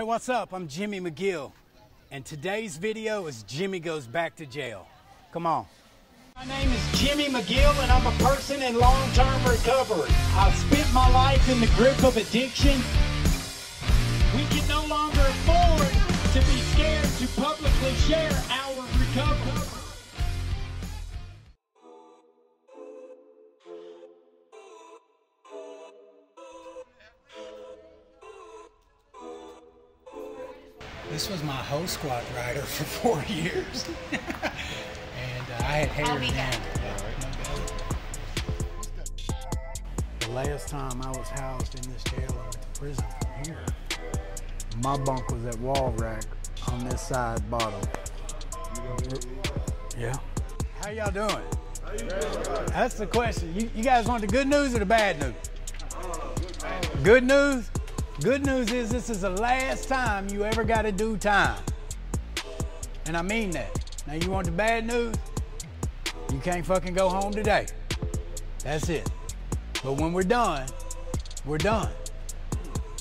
Hey, what's up? I'm Jimmy McGill, and today's video is Jimmy Goes Back to Jail. Come on. My name is Jimmy McGill, and I'm a person in long term recovery. I've spent my life in the grip of addiction. We can no longer afford to be scared to publicly share our recovery. This was my whole squad rider for four years. and uh, I had hair in. The last time I was housed in this jail, I went to prison from here. My bunk was at wall rack on this side bottom. Yeah. How y'all doing? That's the question. You, you guys want the good news or the bad news? Good news? Good news is this is the last time you ever got to do time. And I mean that. Now you want the bad news? You can't fucking go home today. That's it. But when we're done, we're done.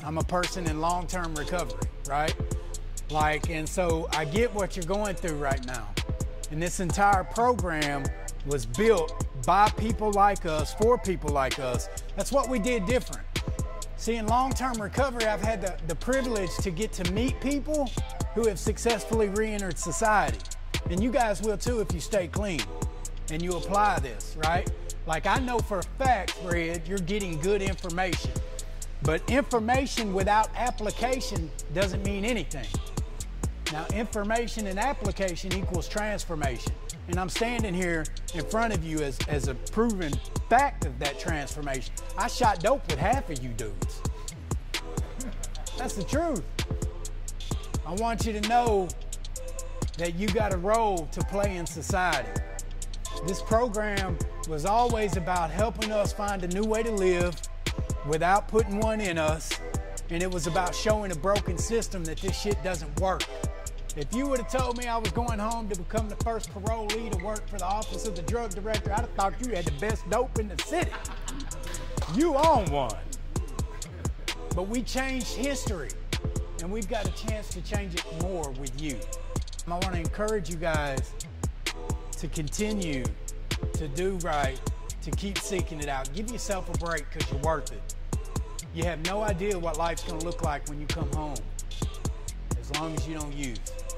I'm a person in long term recovery, right? Like, and so I get what you're going through right now. And this entire program was built by people like us, for people like us. That's what we did different. See, in long term recovery, I've had the, the privilege to get to meet people who have successfully re entered society. And you guys will too if you stay clean and you apply this, right? Like, I know for a fact, Fred, you're getting good information. But information without application doesn't mean anything. Now, information and application equals transformation. And I'm standing here in front of you as, as a proven fact of that transformation. I shot dope with half of you dudes. That's the truth. I want you to know that you got a role to play in society. This program was always about helping us find a new way to live without putting one in us. And it was about showing a broken system that this shit doesn't work. If you would have told me I was going home to become the first parolee to work for the office of the drug director, I'd have thought you had the best dope in the city. You own one. But we changed history, and we've got a chance to change it more with you. I want to encourage you guys to continue to do right, to keep seeking it out. Give yourself a break because you're worth it. You have no idea what life's going to look like when you come home, as long as you don't use.